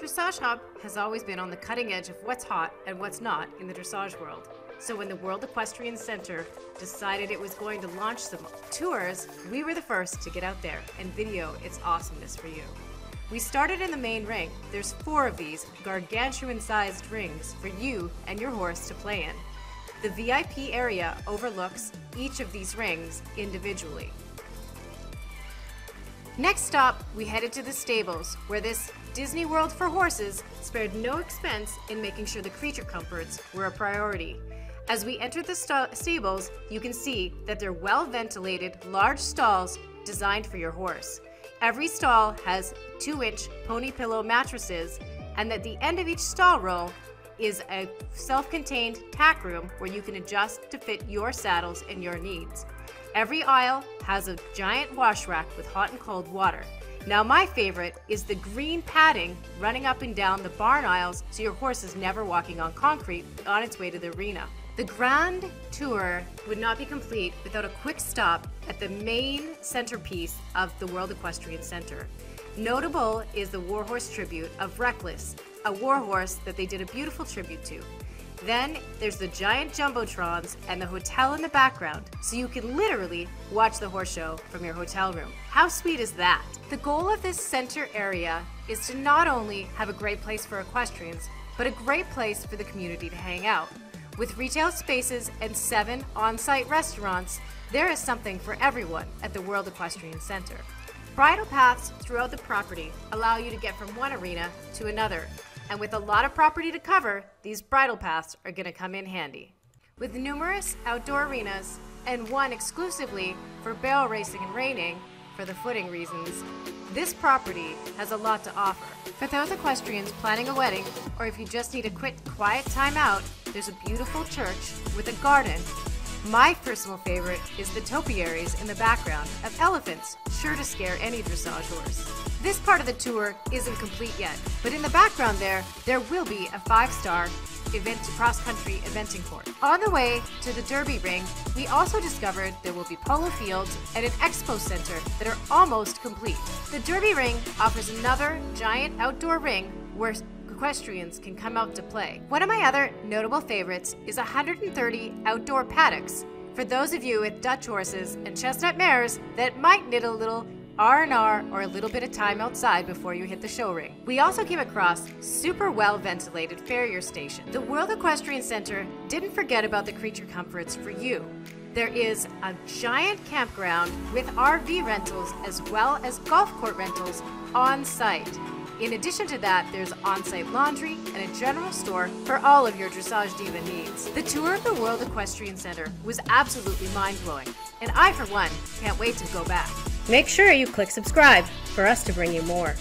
Dressage Hub has always been on the cutting edge of what's hot and what's not in the dressage world. So when the World Equestrian Center decided it was going to launch some tours, we were the first to get out there and video its awesomeness for you. We started in the main ring. There's four of these gargantuan-sized rings for you and your horse to play in. The VIP area overlooks each of these rings individually. Next stop, we headed to the stables, where this Disney World for horses spared no expense in making sure the creature comforts were a priority. As we entered the st stables, you can see that they're well ventilated, large stalls designed for your horse. Every stall has 2 inch pony pillow mattresses, and at the end of each stall row is a self contained tack room where you can adjust to fit your saddles and your needs. Every aisle has a giant wash rack with hot and cold water. Now, my favorite is the green padding running up and down the barn aisles so your horse is never walking on concrete on its way to the arena. The Grand Tour would not be complete without a quick stop at the main centerpiece of the World Equestrian Center. Notable is the Warhorse tribute of Reckless, a warhorse that they did a beautiful tribute to. Then there's the giant jumbotrons and the hotel in the background, so you can literally watch the horse show from your hotel room. How sweet is that? The goal of this center area is to not only have a great place for equestrians, but a great place for the community to hang out. With retail spaces and seven on site restaurants, there is something for everyone at the World Equestrian Center. Bridle paths throughout the property allow you to get from one arena to another, and with a lot of property to cover, these bridle paths are going to come in handy. With numerous outdoor arenas and one exclusively for barrel racing and reining, for the footing reasons, this property has a lot to offer. For those equestrians planning a wedding, or if you just need a quick, quiet time out, there's a beautiful church with a garden. My personal favorite is the topiaries in the background of elephants, sure to scare any dressage horse. This part of the tour isn't complete yet, but in the background there, there will be a five-star event cross-country eventing court. On the way to the Derby ring, we also discovered there will be polo fields and an expo center that are almost complete. The Derby ring offers another giant outdoor ring where equestrians can come out to play. One of my other notable favorites is 130 outdoor paddocks for those of you with Dutch horses and chestnut mares that might need a little R&R or a little bit of time outside before you hit the show ring. We also came across super well ventilated farrier station. The World Equestrian Center didn't forget about the creature comforts for you. There is a giant campground with RV rentals as well as golf court rentals on site. In addition to that, there's on-site laundry and a general store for all of your Dressage Diva needs. The tour of the World Equestrian Center was absolutely mind-blowing, and I, for one, can't wait to go back. Make sure you click subscribe for us to bring you more.